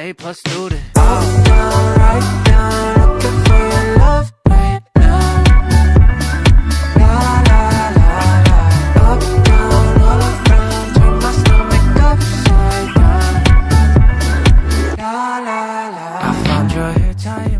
A plus student. All down, right down, looking for your love right now. La la la la, up down, all around, turn my stomach upside down. La la la. I found your hair tie.